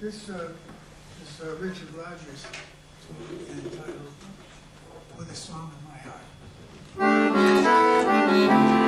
This uh, is uh, Richard Rogers entitled With a Song in My Heart.